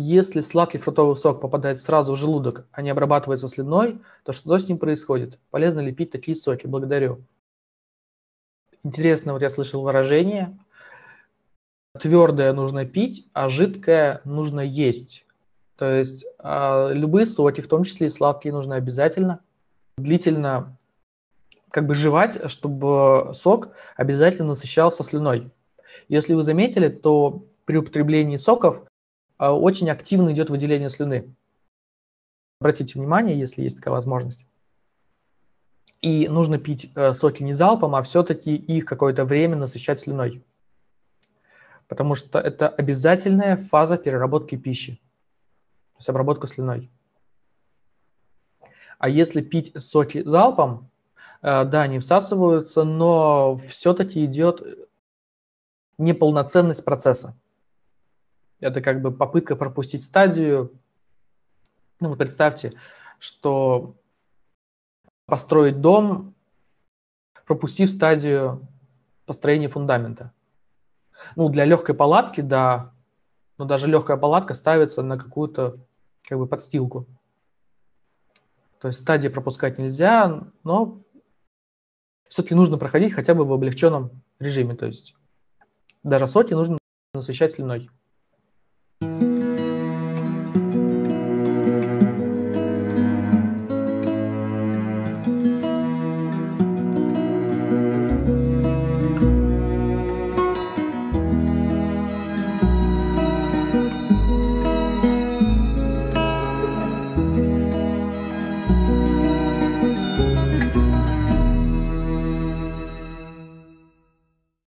если сладкий фруктовый сок попадает сразу в желудок, а не обрабатывается слюной, то что с ним происходит? Полезно ли пить такие соки? Благодарю. Интересно, вот я слышал выражение, твердое нужно пить, а жидкое нужно есть. То есть э, любые соки, в том числе и сладкие, нужно обязательно длительно как бы жевать, чтобы сок обязательно насыщался слюной. Если вы заметили, то при употреблении соков а, очень активно идет выделение слюны. Обратите внимание, если есть такая возможность. И нужно пить э, соки не залпом, а все-таки их какое-то время насыщать слюной. Потому что это обязательная фаза переработки пищи. То есть обработка слюной. А если пить соки залпом, э, да, они всасываются, но все-таки идет неполноценность процесса. Это как бы попытка пропустить стадию. Ну, представьте, что построить дом, пропустив стадию построения фундамента. Ну, для легкой палатки, да, но даже легкая палатка ставится на какую-то как бы подстилку. То есть стадии пропускать нельзя, но все-таки нужно проходить хотя бы в облегченном режиме. То есть даже соти нужно насыщать слюной.